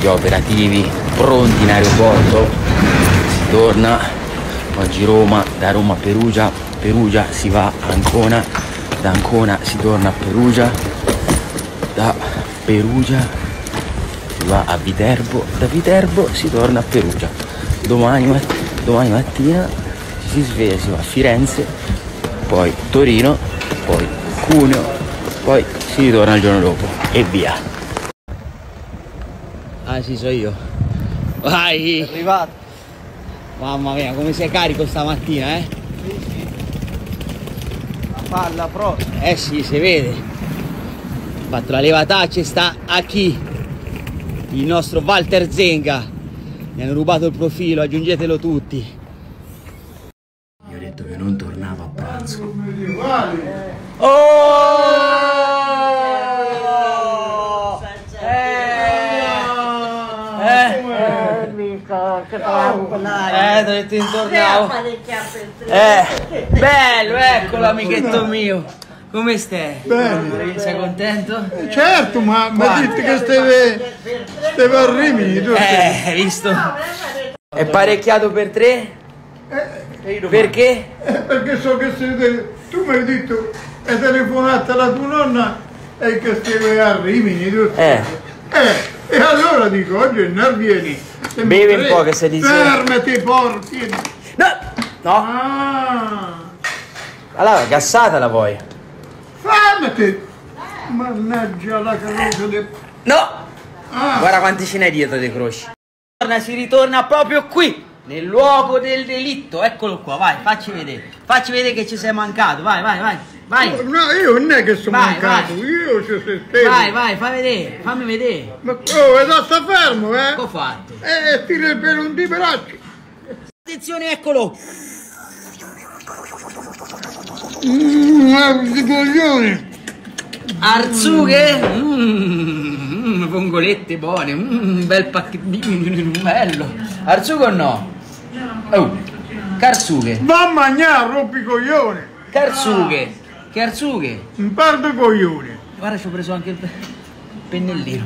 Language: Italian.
gli operativi pronti in aeroporto. Si torna oggi Roma, da Roma a Perugia, Perugia si va a Ancona, da Ancona si torna a Perugia, da Perugia si va a Viterbo, da Viterbo si torna a Perugia. Domani, domani mattina si sveglia, si va a Firenze, poi Torino, poi Cuneo, poi si ritorna il giorno dopo e via. Ah sì, so io. Vai! Arrivato. Mamma mia, come sei carico stamattina, eh? La palla pro. Eh sì, si vede. Ha fatto la levataccia sta a chi? Il nostro Walter Zenga. Mi hanno rubato il profilo, aggiungetelo tutti. Gli ho detto che non tornavo a pranzo. Oh! Amico, che bravo Eh, dove intornavo. Eh, bello, eccolo amichetto mio. Come stai? Bene. Sei contento? Certo, ma Guarda. dite che steve, steve a Rimini. tu Eh, hai visto? È parecchiato per tre? Perché? Eh, perché so che siete... Tu mi hai detto, è telefonata la tua nonna e che steve a Rimini. tu. Eh. Eh, e allora dico, oggi non vieni. Bevi un po' che sei di. Fermati, porti. No! No! Ah, Allora, gassata la vuoi? fermati. Mannaggia la croce del... No! Ah, Guarda quanti ce n'hai dietro dei croci. Si ritorna proprio qui, nel luogo del delitto. Eccolo qua, vai, facci vedere. Facci vedere che ci sei mancato. Vai, vai, vai. Vai, no, io non è che sono Vai, mancato, vai. io ci sei stesso. vai, vai, fammi vedere, fammi vedere. Ma oh, è da sta fermo, eh? Che ho fatto? Eh, tira il pelo un di braccio. Attenzione, eccolo! Mmm, di coglioni. Arzughe? Mmm, vongolette buone, mm, bel pacchetto, bello. Arzughe o no? Oh, carzughe, Va a mangiare, rompi i coglioni. carzughe, che arzughe. Un par di coglioni. Guarda, ci ho preso anche il pe- pennellino.